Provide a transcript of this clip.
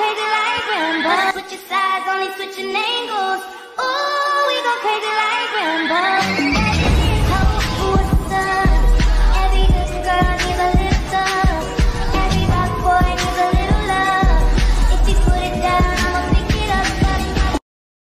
crazy like Rambo. Switch your sides, only switching angles. Ooh, we go crazy like Rambo.